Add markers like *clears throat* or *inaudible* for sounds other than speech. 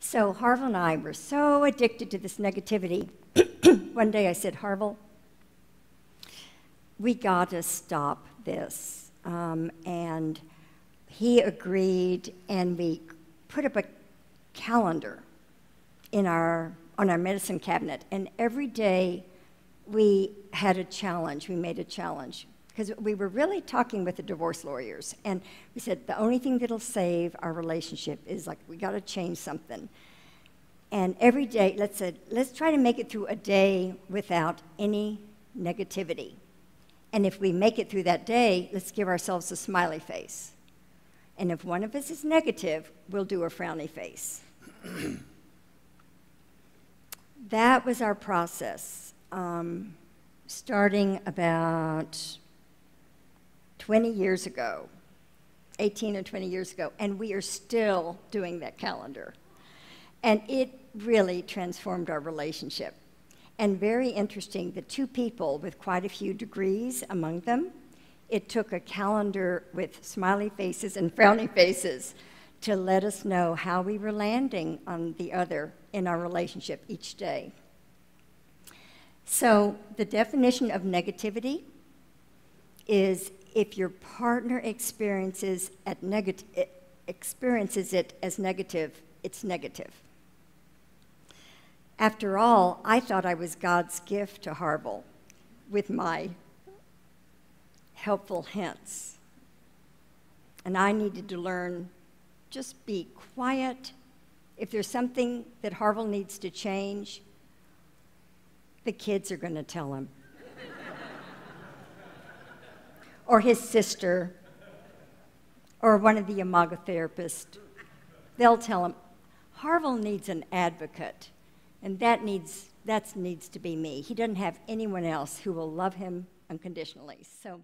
So Harville and I were so addicted to this negativity. *coughs* One day I said, Harville, we got to stop this. Um, and he agreed, and we put up a calendar in our, on our medicine cabinet. And every day we had a challenge, we made a challenge. Because we were really talking with the divorce lawyers. And we said, the only thing that'll save our relationship is like, we got to change something. And every day, let's, say, let's try to make it through a day without any negativity. And if we make it through that day, let's give ourselves a smiley face. And if one of us is negative, we'll do a frowny face. *clears throat* that was our process, um, starting about 20 years ago, 18 or 20 years ago, and we are still doing that calendar. And it really transformed our relationship. And very interesting, the two people with quite a few degrees among them it took a calendar with smiley faces and *laughs* frowny faces to let us know how we were landing on the other in our relationship each day. So, the definition of negativity is if your partner experiences, at neg- eh, experiences it as negative, it's negative. After all, I thought I was God's gift to Harville with my helpful hints. And I needed to learn just be quiet. If there's something that Harville needs to change, the kids are going to tell him. Or his sister, or one of the Imago therapists. They'll tell him, Harville needs an advocate, and that needs, that needs to be me. He doesn't have anyone else who will love him unconditionally. So